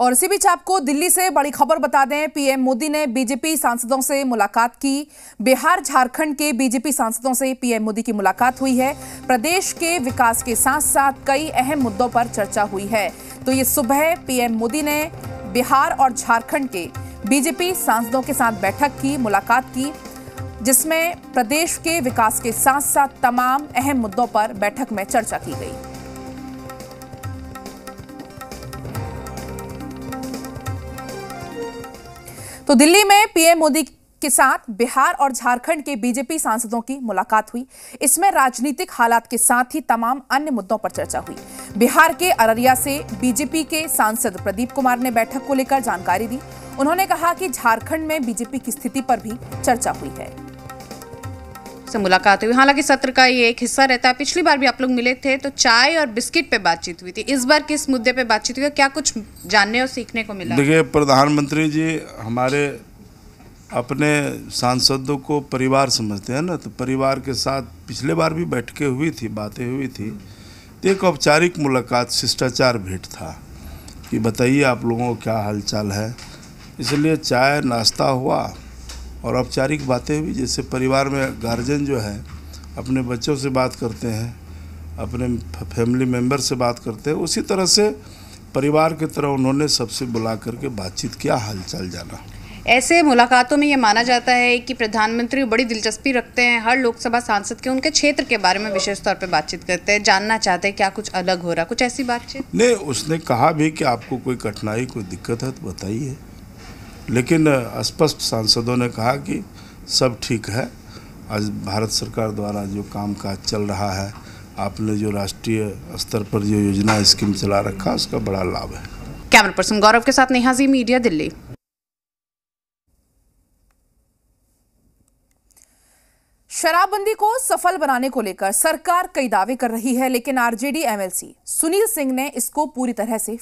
और इसी बीच आपको दिल्ली से बड़ी खबर बता दें, पीएम मोदी ने बीजेपी सांसदों से मुलाकात की। बिहार, झारखंड के बीजेपी सांसदों से पीएम मोदी की मुलाकात हुई है। प्रदेश के विकास के साथ साथ कई अहम मुद्दों पर चर्चा हुई है। तो ये सुबह पीएम मोदी ने बिहार और झारखंड के बीजेपी सांसदों के साथ बैठक की, मुलाकात की, जिसमें प्रदेश के विकास के साथ साथ तमाम अहम मुद्दों पर बैठक में चर्चा की गई। तो दिल्ली में पीएम मोदी के साथ बिहार और झारखंड के बीजेपी सांसदों की मुलाकात हुई। इसमें राजनीतिक हालात के साथ ही तमाम अन्य मुद्दों पर चर्चा हुई। बिहार के अररिया से बीजेपी के सांसद प्रदीप कुमार ने बैठक को लेकर जानकारी दी। उन्होंने कहा कि झारखंड में बीजेपी की स्थिति पर भी चर्चा हुई है। से मुलाकात हुई। हालाँकि सत्र का ये एक हिस्सा रहता है। पिछली बार भी आप लोग मिले थे तो चाय और बिस्किट पे बातचीत हुई थी। इस बार किस मुद्दे पे बातचीत हुई क्या कुछ जानने और सीखने को मिला? देखिए, प्रधानमंत्री जी, हमारे अपने सांसदों को परिवार समझते हैं ना तो परिवार के साथ पिछले बार भी बैठकें हुई थी, बातें हुई थी। तो एक औपचारिक मुलाकात, शिष्टाचार भेंट था कि बताइए आप लोगों को क्या हालचाल है। इसलिए चाय, नाश्ता हुआ। और औपचारिक बातें भी जैसे परिवार में गार्जियन जो है अपने बच्चों से बात करते हैं अपने फैमिली मेंबर से बात करते हैं उसी तरह से परिवार की तरह उन्होंने सबसे बुला करके बातचीत किया हालचाल जाना। ऐसे मुलाकातों में ये माना जाता है कि प्रधानमंत्री बड़ी दिलचस्पी रखते हैं हर लोकसभा सांसद के उनके क्षेत्र के बारे में विशेष तौर पर बातचीत करते हैं जानना चाहते हैं क्या कुछ अलग हो रहा कुछ ऐसी बातचीत? नहीं उसने कहा भी कि आपको कोई कठिनाई कोई दिक्कत है तो बताइए। लेकिन स्पष्ट सांसदों ने कहा कि सब ठीक है। आज भारत सरकार द्वारा जो काम काज चल रहा है आपने जो राष्ट्रीय स्तर पर जो योजना स्कीम चला रखा उसका बड़ा लाभ है। कैमरा पर्सन गौरव के साथ नेहाजी मीडिया दिल्ली। शराबबंदी को सफल बनाने को लेकर सरकार कई दावे कर रही है लेकिन आरजेडी एमएलसी सुनील सिंह ने इसको पूरी तरह से